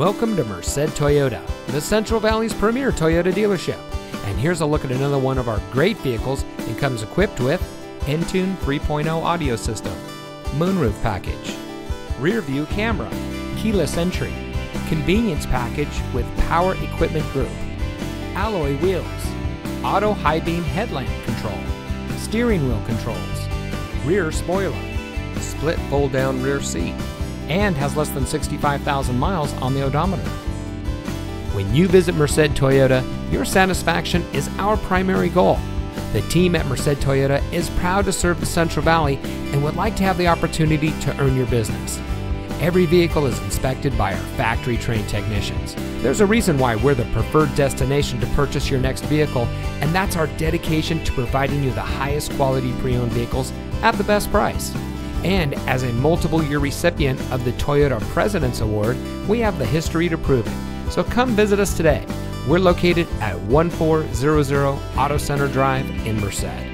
Welcome to Merced Toyota, the Central Valley's premier Toyota dealership. And here's a look at another one of our great vehicles and comes equipped with Entune 3.0 audio system, moonroof package, rear view camera, keyless entry, convenience package with power equipment group, alloy wheels, auto high beam headlamp control, steering wheel controls, rear spoiler, split fold down rear seat, and has less than 65,000 miles on the odometer. When you visit Merced Toyota, your satisfaction is our primary goal. The team at Merced Toyota is proud to serve the Central Valley and would like to have the opportunity to earn your business. Every vehicle is inspected by our factory trained technicians. There's a reason why we're the preferred destination to purchase your next vehicle, and that's our dedication to providing you the highest quality pre owned vehicles at the best price. And as a multiple year recipient of the Toyota President's Award, we have the history to prove it. So come visit us today. We're located at 1400 Auto Center Drive in Merced.